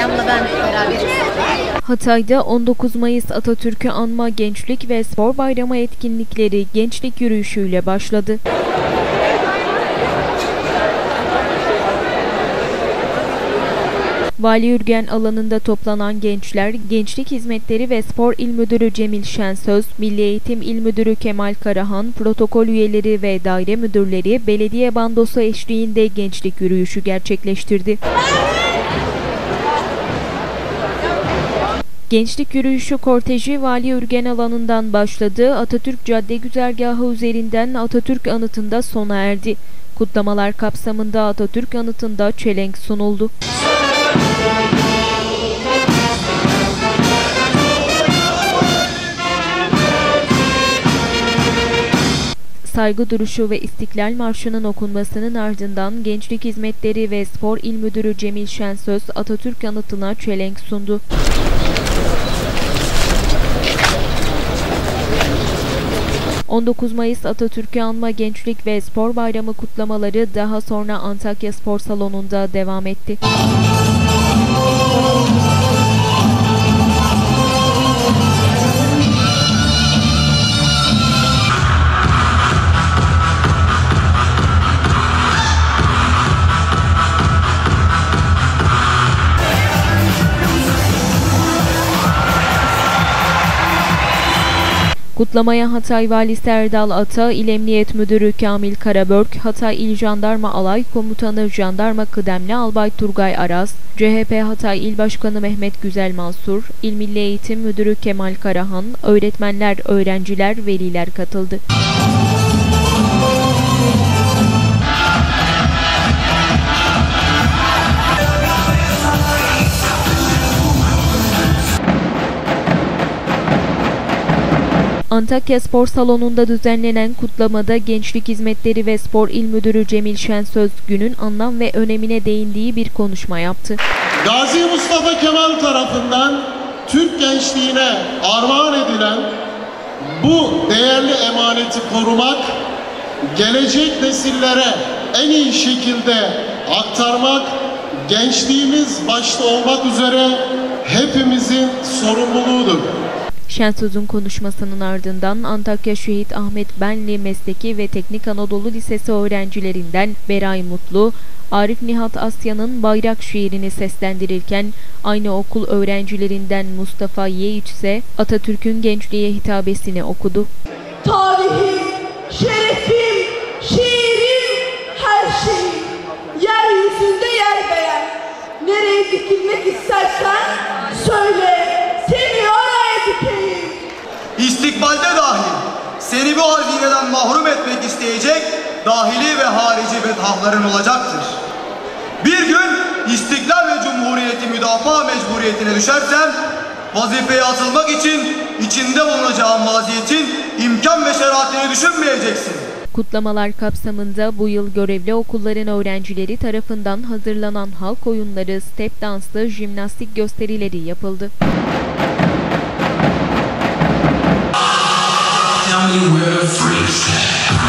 Meryem'le ben beraberiz. Hatay'da 19 Mayıs Atatürk'ü anma Gençlik ve Spor Bayramı etkinlikleri gençlik yürüyüşüyle başladı. Vali Ürgen alanında toplanan gençler, Gençlik Hizmetleri ve Spor İl Müdürü Cemil Şensöz, Milli Eğitim İl Müdürü Kemal Karahan, protokol üyeleri ve daire müdürleri belediye bandosu eşliğinde gençlik yürüyüşü gerçekleştirdi. Gençlik yürüyüşü korteji Vali Ürgen alanından başladı. Atatürk Cadde güzergahı üzerinden Atatürk anıtında sona erdi. Kutlamalar kapsamında Atatürk anıtında çelenk sunuldu. Saygı duruşu ve İstiklal Marşı'nın okunmasının ardından Gençlik Hizmetleri ve Spor İl Müdürü Cemil Şensöz Atatürk anıtına çelenk sundu. ...19 Mayıs Atatürk'ü anma Gençlik ve Spor Bayramı kutlamaları daha sonra Antakya Spor Salonu'nda devam etti. Kutlamaya Hatay Valisi Erdal Ata, İl Emniyet Müdürü Kamil Karabörk, Hatay İl Jandarma Alay Komutanı Jandarma Kıdemli Albay Turgay Aras, CHP Hatay İl Başkanı Mehmet Güzel Mansur, İl Milli Eğitim Müdürü Kemal Karahan, öğretmenler, öğrenciler, veliler katıldı. Antakya Spor Salonu'nda düzenlenen kutlamada Gençlik Hizmetleri ve Spor İl Müdürü Cemil Şensöz günün anlam ve önemine değindiği bir konuşma yaptı. Gazi Mustafa Kemal tarafından Türk gençliğine armağan edilen bu değerli emaneti korumak, gelecek nesillere en iyi şekilde aktarmak, gençliğimiz başta olmak üzere hepimizin sorumluluğudur. Şensöz'ün konuşmasının ardından Antakya Şehit Ahmet Benli Mesleki ve Teknik Anadolu Lisesi öğrencilerinden Beray Mutlu, Arif Nihat Asya'nın bayrak şiirini seslendirirken aynı okul öğrencilerinden Mustafa Yeğiç ise Atatürk'ün gençliğe hitabesini okudu. Tarihim, şerefim, şiirim, her şeyim. Yeryüzünde yer beğen. Nereye dikilmek istersen İstikbalde dahi seni bu hazineden mahrum etmek isteyecek dahili ve harici bedhahların olacaktır. Bir gün istiklal ve cumhuriyeti müdafaa mecburiyetine düşersem vazifeye atılmak için içinde bulunacağım vaziyetin imkan ve şeraitini düşünmeyeceksin. Kutlamalar kapsamında bu yıl görevli okulların öğrencileri tarafından hazırlanan halk oyunları, step danslı, jimnastik gösterileri yapıldı. We're freaks.